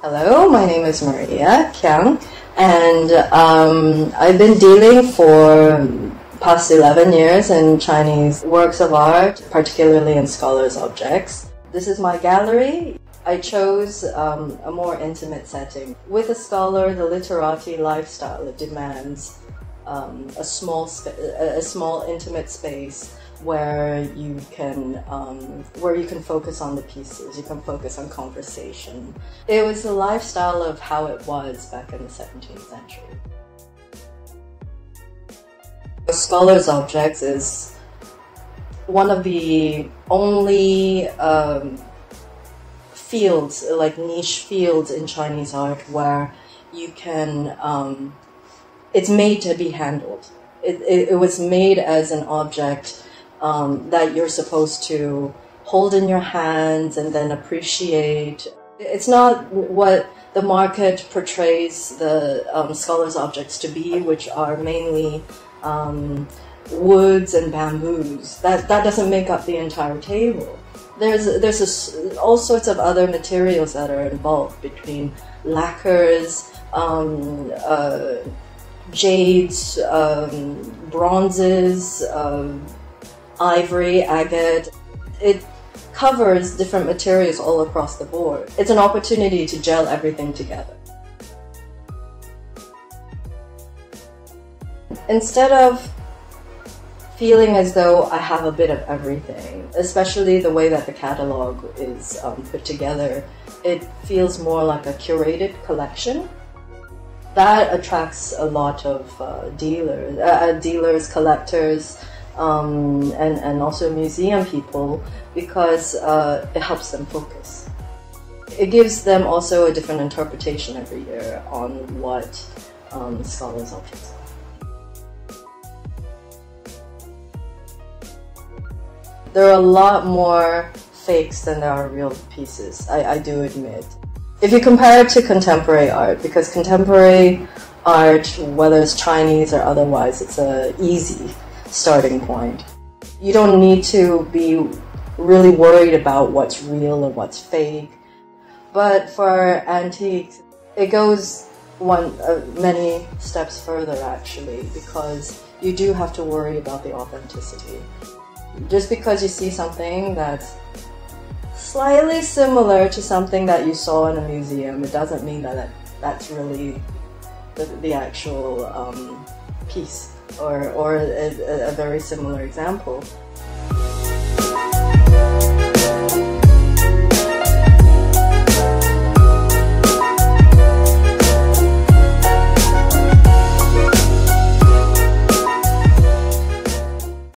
Hello, my name is Maria Kiang, and um, I've been dealing for past 11 years in Chinese works of art, particularly in scholars' objects. This is my gallery. I chose um, a more intimate setting. With a scholar, the literati lifestyle demands um, a small, a small intimate space where you can um, where you can focus on the pieces. You can focus on conversation. It was the lifestyle of how it was back in the 17th century. Scholars objects is one of the only um, fields like niche fields in chinese art where you can um, it's made to be handled. It, it, it was made as an object um, that you're supposed to hold in your hands and then appreciate. It's not what the market portrays the um, scholars' objects to be, which are mainly um, woods and bamboos. That that doesn't make up the entire table. There's there's a, all sorts of other materials that are involved between lacquers, um, uh, jades, um, bronzes. Um, ivory, agate. It covers different materials all across the board. It's an opportunity to gel everything together. Instead of feeling as though I have a bit of everything, especially the way that the catalog is um, put together, it feels more like a curated collection. That attracts a lot of uh, dealers, uh, dealers, collectors, um, and, and also museum people because uh, it helps them focus. It gives them also a different interpretation every year on what um, scholars' objects are. There are a lot more fakes than there are real pieces, I, I do admit. If you compare it to contemporary art, because contemporary art, whether it's Chinese or otherwise, it's a easy starting point. You don't need to be really worried about what's real or what's fake. But for antiques, it goes one uh, many steps further actually because you do have to worry about the authenticity. Just because you see something that's slightly similar to something that you saw in a museum, it doesn't mean that that's really the, the actual um, piece or, or a, a very similar example.